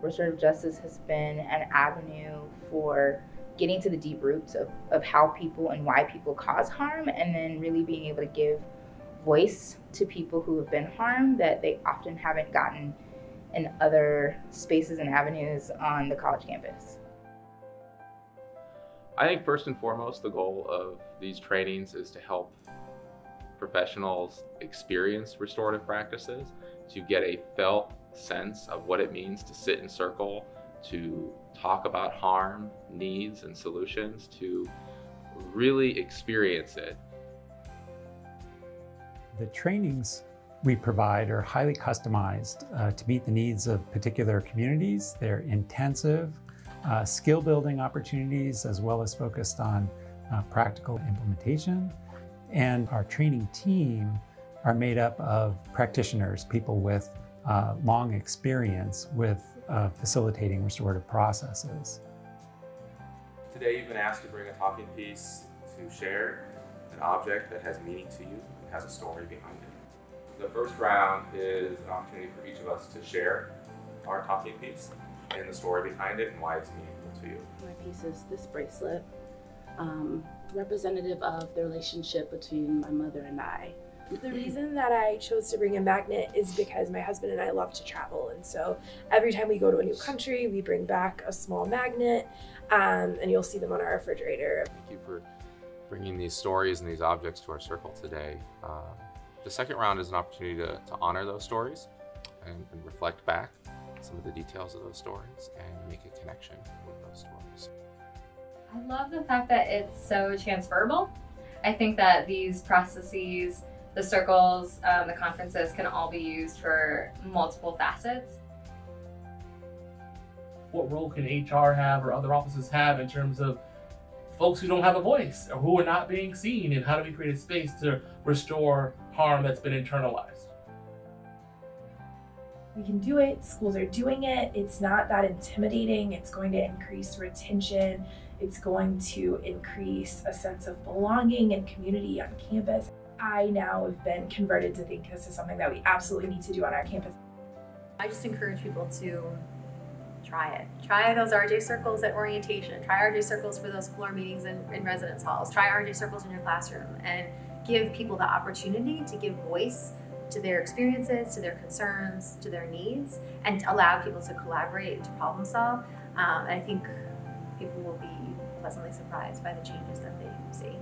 restorative justice has been an avenue for getting to the deep roots of, of how people and why people cause harm, and then really being able to give voice to people who have been harmed that they often haven't gotten in other spaces and avenues on the college campus. I think first and foremost, the goal of these trainings is to help professionals experience restorative practices, to get a felt sense of what it means to sit in circle, to talk about harm, needs, and solutions, to really experience it. The trainings we provide are highly customized uh, to meet the needs of particular communities. They're intensive, uh, skill building opportunities, as well as focused on uh, practical implementation. And our training team are made up of practitioners, people with uh, long experience with uh, facilitating restorative processes. Today you've been asked to bring a talking piece to share an object that has meaning to you and has a story behind it. The first round is an opportunity for each of us to share our talking piece and the story behind it and why it's meaningful to you. My piece is this bracelet, um, representative of the relationship between my mother and I. The reason that I chose to bring a magnet is because my husband and I love to travel. And so every time we go to a new country, we bring back a small magnet, um, and you'll see them on our refrigerator. Thank you for bringing these stories and these objects to our circle today. Um, the second round is an opportunity to, to honor those stories and, and reflect back some of the details of those stories and make a connection with those stories. I love the fact that it's so transferable. I think that these processes, the circles, um, the conferences can all be used for multiple facets. What role can HR have or other offices have in terms of folks who don't have a voice or who are not being seen and how do we create a space to restore harm that's been internalized? We can do it, schools are doing it. It's not that intimidating. It's going to increase retention. It's going to increase a sense of belonging and community on campus. I now have been converted to think this is something that we absolutely need to do on our campus. I just encourage people to try it. Try those RJ circles at orientation. Try RJ circles for those floor meetings in, in residence halls. Try RJ circles in your classroom and give people the opportunity to give voice to their experiences, to their concerns, to their needs, and allow people to collaborate and to problem solve. Um, and I think people will be pleasantly surprised by the changes that they see.